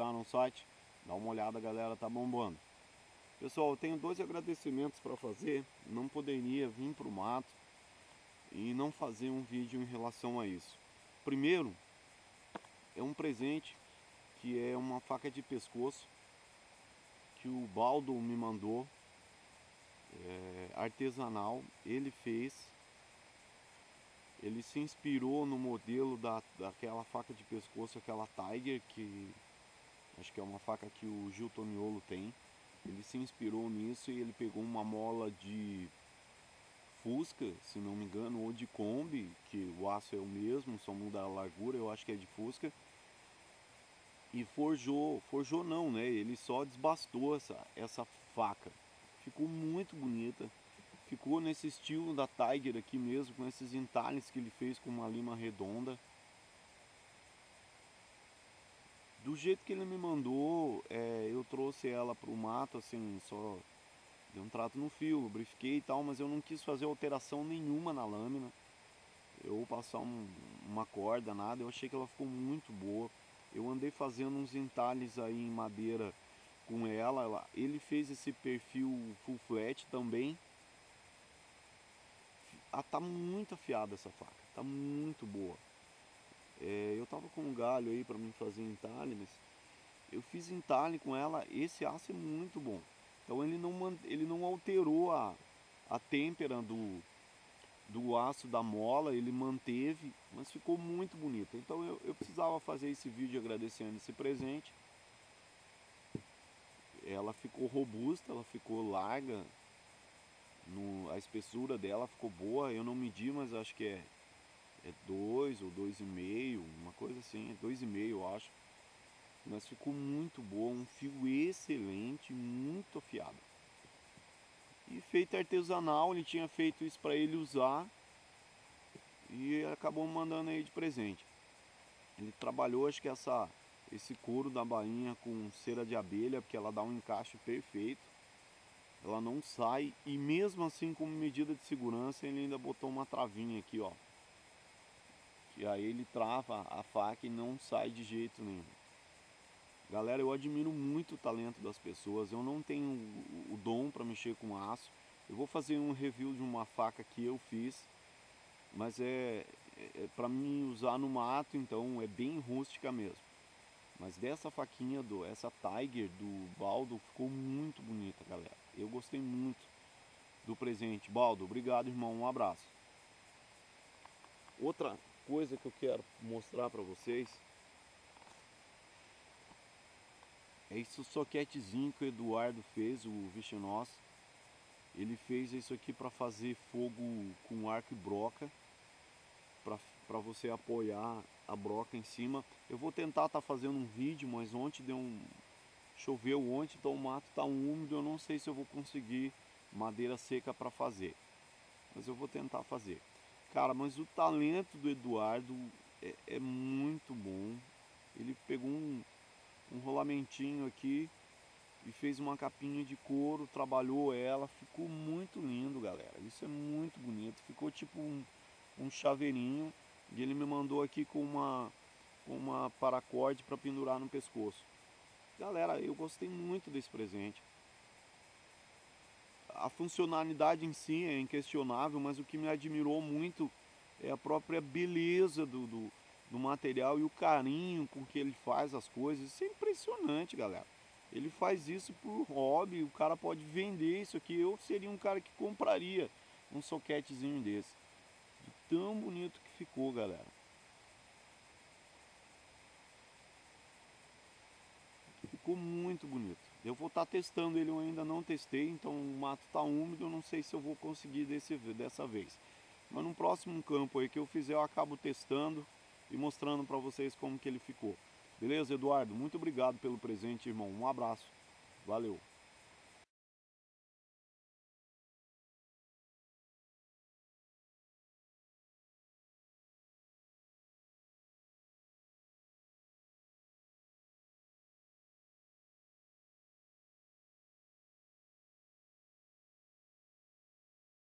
Já acessaram o site? Dá uma olhada, galera, tá bombando. Pessoal, eu tenho dois agradecimentos para fazer. Não poderia vir para o mato e não fazer um vídeo em relação a isso. Primeiro, é um presente que é uma faca de pescoço que o Baldo me mandou, é, artesanal. Ele fez ele se inspirou no modelo da, daquela faca de pescoço, aquela Tiger, que acho que é uma faca que o Gil Toniolo tem. Ele se inspirou nisso e ele pegou uma mola de Fusca, se não me engano, ou de Kombi, que o aço é o mesmo, só muda a largura, eu acho que é de Fusca. E forjou, forjou não, né? Ele só desbastou essa, essa faca. Ficou muito bonita Ficou nesse estilo da Tiger aqui mesmo, com esses entalhes que ele fez com uma lima redonda. Do jeito que ele me mandou, é, eu trouxe ela para o mato, assim, só dei um trato no fio, lubrifiquei e tal, mas eu não quis fazer alteração nenhuma na lâmina. Eu passar um, uma corda, nada, eu achei que ela ficou muito boa. Eu andei fazendo uns entalhes aí em madeira com ela, ela ele fez esse perfil full flat também, ah, tá muito afiada essa faca, tá muito boa. É, eu tava com um galho aí para mim fazer entalhe, mas eu fiz entalhe com ela, esse aço é muito bom. Então ele não, ele não alterou a, a têmpera do, do aço da mola, ele manteve, mas ficou muito bonito. Então eu, eu precisava fazer esse vídeo agradecendo esse presente. Ela ficou robusta, ela ficou larga, no, a espessura dela ficou boa, eu não medi, mas acho que é 2 é ou 2,5, uma coisa assim, 2,5 eu acho. Mas ficou muito boa, um fio excelente, muito afiado. E feito artesanal, ele tinha feito isso para ele usar e acabou mandando aí de presente. Ele trabalhou, acho que essa, esse couro da bainha com cera de abelha, porque ela dá um encaixe perfeito ela não sai e mesmo assim como medida de segurança ele ainda botou uma travinha aqui ó e aí ele trava a faca e não sai de jeito nenhum galera eu admiro muito o talento das pessoas eu não tenho o dom para mexer com aço eu vou fazer um review de uma faca que eu fiz mas é, é, é para mim usar no mato então é bem rústica mesmo mas dessa faquinha, do, essa Tiger do Baldo ficou muito bonita, galera. Eu gostei muito do presente. Baldo, obrigado, irmão. Um abraço. Outra coisa que eu quero mostrar para vocês é esse soquetezinho que o Eduardo fez, o Vichinós. Ele fez isso aqui para fazer fogo com arco e broca, para você apoiar a broca em cima. Eu vou tentar estar tá fazendo um vídeo, mas ontem deu um... Choveu ontem, então o mato está úmido, eu não sei se eu vou conseguir madeira seca para fazer. Mas eu vou tentar fazer. Cara, mas o talento do Eduardo é, é muito bom. Ele pegou um, um rolamentinho aqui e fez uma capinha de couro, trabalhou ela, ficou muito lindo, galera. Isso é muito bonito. Ficou tipo um, um chaveirinho e ele me mandou aqui com uma, com uma paracorde para pendurar no pescoço. Galera, eu gostei muito desse presente. A funcionalidade em si é inquestionável, mas o que me admirou muito é a própria beleza do, do, do material e o carinho com que ele faz as coisas. Isso é impressionante, galera. Ele faz isso por hobby, o cara pode vender isso aqui. Eu seria um cara que compraria um soquetezinho desse tão bonito que ficou, galera. Ficou muito bonito. Eu vou estar tá testando ele, eu ainda não testei, então o mato está úmido, eu não sei se eu vou conseguir desse, dessa vez. Mas no próximo campo aí que eu fizer, eu acabo testando e mostrando para vocês como que ele ficou. Beleza, Eduardo? Muito obrigado pelo presente, irmão. Um abraço. Valeu.